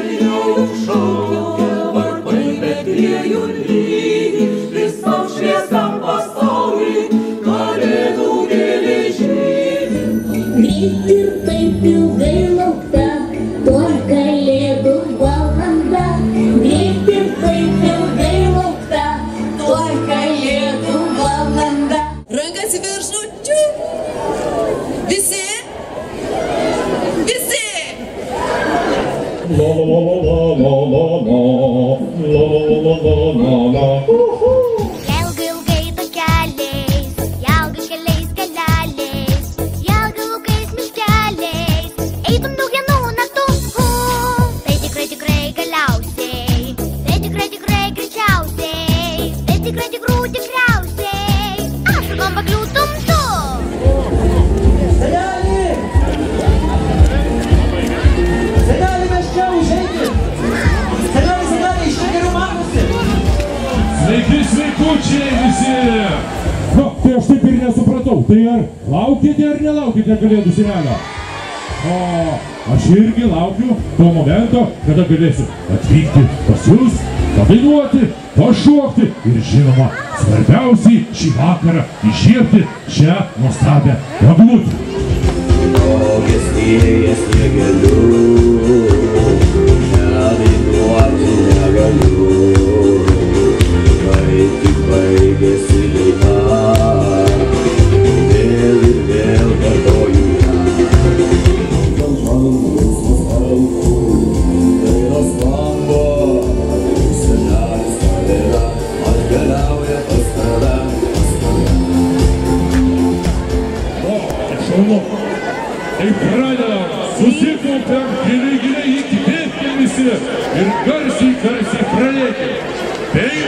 Deus sou. Tikrai tikrų tikriausiai, aš kam pakliūtum Sveiki, sveikučiai visi! Na, tai aš taip ir nesupratau. Tai ar laukite ar nelaukite kalėdų senelio? O aš irgi laukiu to momento, kada galėsiu atvykti pas jūs, padainuoti, pašokti ir žinoma, svarbiausiai šį vakarą įžiebti šią nuostabią eglutę. Ogesnėje sniegeliu, nedainuoti Soluk. Ukrayna Susi Kumpyan Girigine Yekipet kendisini bir karşı karşı Frenek. Bey